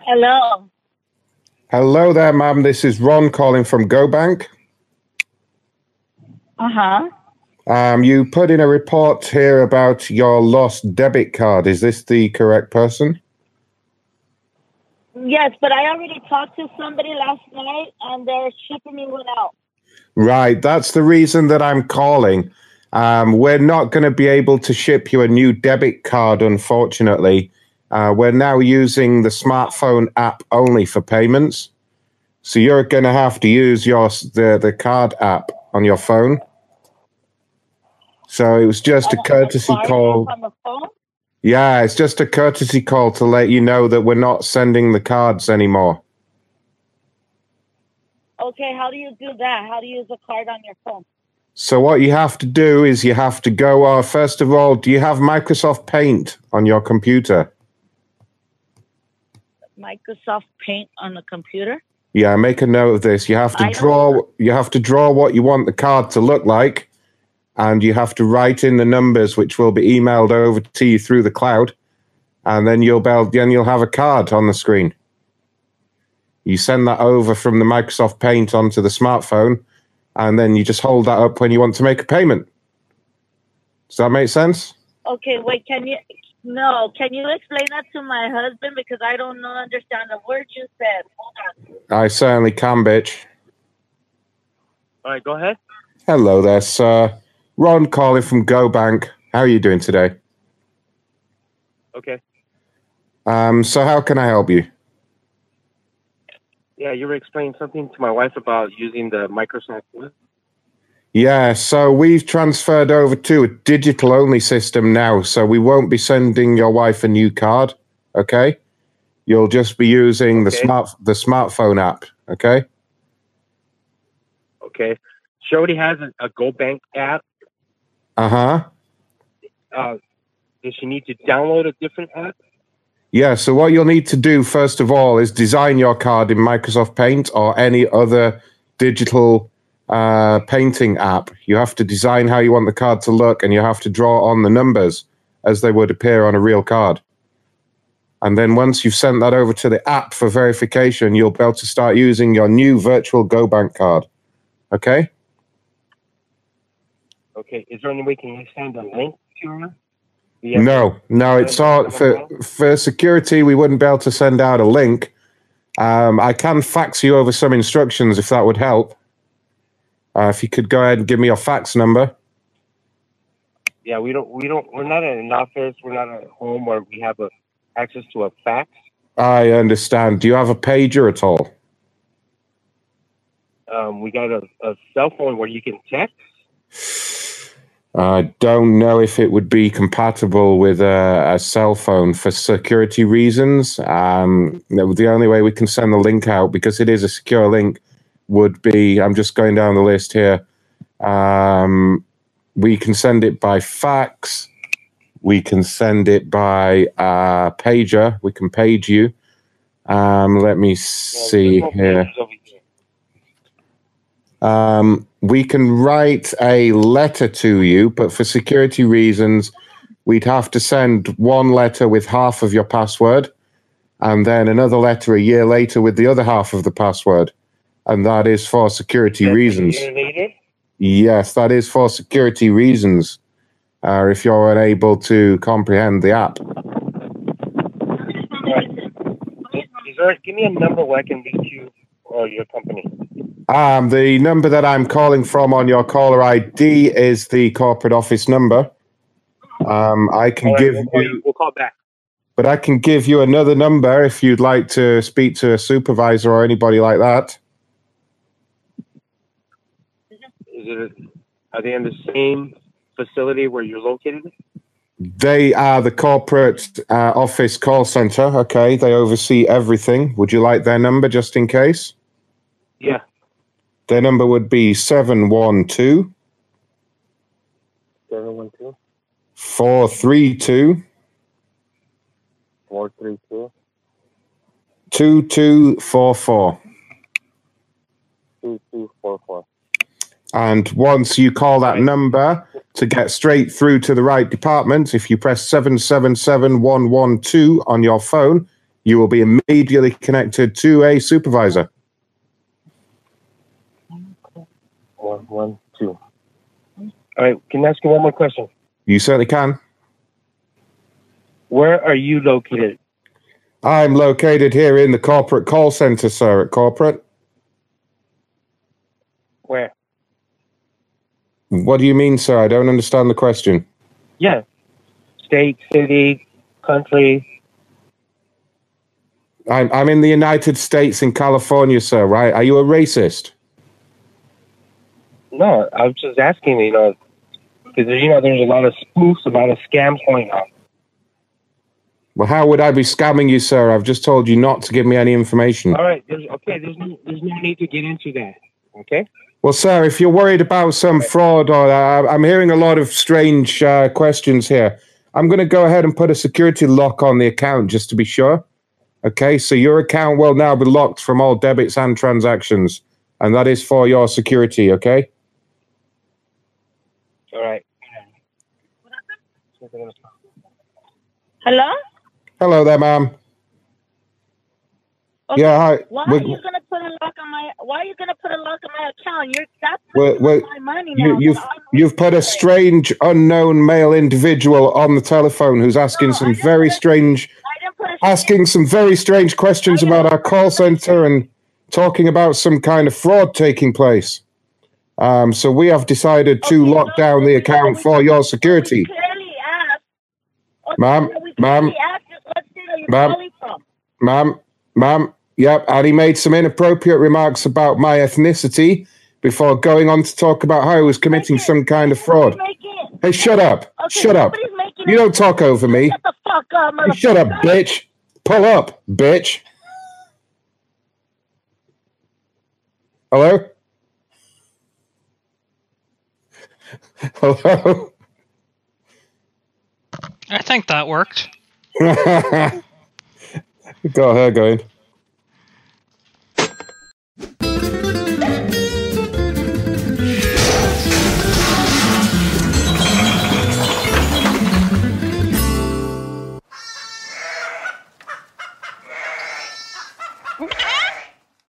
Hello. Hello there, ma'am. This is Ron calling from GoBank. Uh huh. Um, you put in a report here about your lost debit card. Is this the correct person? Yes, but I already talked to somebody last night, and they're shipping me one out. Right. That's the reason that I'm calling. Um, we're not going to be able to ship you a new debit card, unfortunately. Uh, we're now using the smartphone app only for payments. So you're going to have to use your the the card app on your phone. So it was just a courtesy call. On the phone? Yeah, it's just a courtesy call to let you know that we're not sending the cards anymore. Okay, how do you do that? How do you use a card on your phone? So what you have to do is you have to go. Uh, first of all, do you have Microsoft Paint on your computer? Microsoft Paint on the computer? Yeah, make a note of this. You have to I draw. You have to draw what you want the card to look like, and you have to write in the numbers, which will be emailed over to you through the cloud, and then you'll be able, then you'll have a card on the screen. You send that over from the Microsoft Paint onto the smartphone, and then you just hold that up when you want to make a payment. Does that make sense? Okay, wait, can you? No, can you explain that to my husband because I don't know, understand the word you said. Hold on. I certainly can, bitch. All right, go ahead. Hello there, sir. Ron calling from GoBank. How are you doing today? Okay. Um, so how can I help you? Yeah, you were explaining something to my wife about using the Microsoft Word. Yeah, so we've transferred over to a digital only system now, so we won't be sending your wife a new card, okay? You'll just be using the smart the smartphone app, okay? Okay. She already has a, a GoBank app. Uh-huh. Uh, does she need to download a different app? Yeah, so what you'll need to do first of all is design your card in Microsoft Paint or any other digital uh, painting app. You have to design how you want the card to look and you have to draw on the numbers as they would appear on a real card. And then once you've sent that over to the app for verification, you'll be able to start using your new virtual GoBank card. Okay? Okay. Is there any way can you send a link to. No, no, it's all for for security. We wouldn't be able to send out a link. Um, I can fax you over some instructions if that would help. Uh, if you could go ahead and give me your fax number. Yeah, we don't. We don't. We're not in an office. We're not at home where we have a, access to a fax. I understand. Do you have a pager at all? Um, we got a, a cell phone where you can text. I don't know if it would be compatible with a, a cell phone for security reasons. Um, the only way we can send the link out, because it is a secure link, would be I'm just going down the list here. Um, we can send it by fax. We can send it by uh, pager. We can page you. Um, let me see here. Um, we can write a letter to you, but for security reasons, we'd have to send one letter with half of your password and then another letter a year later with the other half of the password. And that is for security That's reasons. Yes, that is for security reasons. Uh, if you're unable to comprehend the app. Is there? Give me a number where I can reach you or your company. Um, the number that I'm calling from on your caller ID is the corporate office number. Um, I can right, give we'll you. We'll call back. But I can give you another number if you'd like to speak to a supervisor or anybody like that. Is it? Are they in the same facility where you're located? They are the corporate uh, office call center. Okay, they oversee everything. Would you like their number just in case? Yeah. Their number would be 712 Seven one two 432 four three two 2244. two two four four. And once you call that number to get straight through to the right department, if you press 777112 on your phone, you will be immediately connected to a supervisor. One, one, two. All right. Can I ask you one more question? You certainly can. Where are you located? I'm located here in the corporate call center, sir, at corporate. Where? What do you mean, sir? I don't understand the question. Yeah. State, city, country. I'm, I'm in the United States in California, sir, right? Are you a racist? No, I was just asking, you know, because, you know, there's a lot of spoofs, about a lot of scams going on. Well, how would I be scamming you, sir? I've just told you not to give me any information. All right. There's, okay. There's no, there's no need to get into that. Okay. Well, sir, if you're worried about some fraud or uh, I'm hearing a lot of strange uh, questions here, I'm going to go ahead and put a security lock on the account just to be sure. Okay, so your account will now be locked from all debits and transactions, and that is for your security. Okay. All right. Hello? Hello there, ma'am. Okay. Yeah, hi. Why We- are you gonna put a lock on my? Why are you gonna put a lock on my account? You're that's Well, well, my money You, now. you've you've put a strange, unknown male individual on the telephone who's asking No, some very put strange, I didn't put a asking some very strange questions about our call center and talking about some kind of fraud taking place. Um, so we have decided to Okay, lock no, down the account we- for your security. clearly asked. Okay, Ma'am, no, ma'am, clearly asked you, What state are ma'am. Ma'am, ma'am, yep, and he made some inappropriate remarks about my ethnicity before going on to talk about how I was committing Make it. some kind of fraud. Hey, shut up. Okay, Shut up. You don't talk over me. Shut the fuck up, Hey, shut up, bitch. Pull up, bitch. Hello? Hello? I think that worked. Got her going.